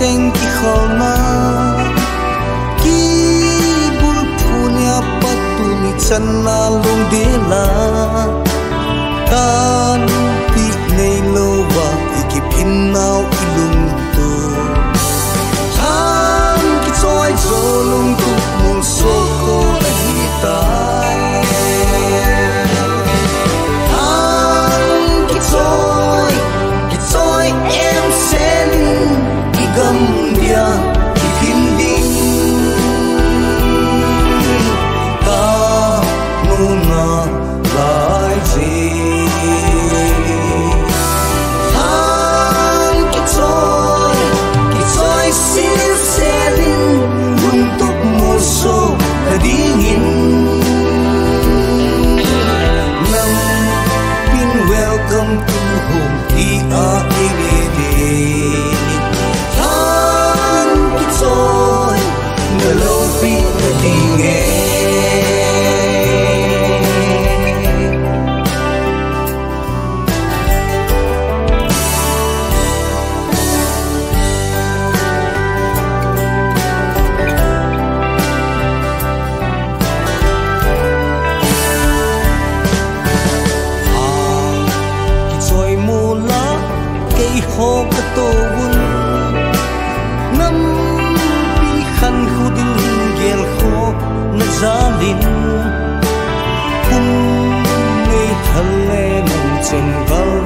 senki holma ki bulpunya patuni channa lungdila kan bel kho na zalin kum ni thale nang chen val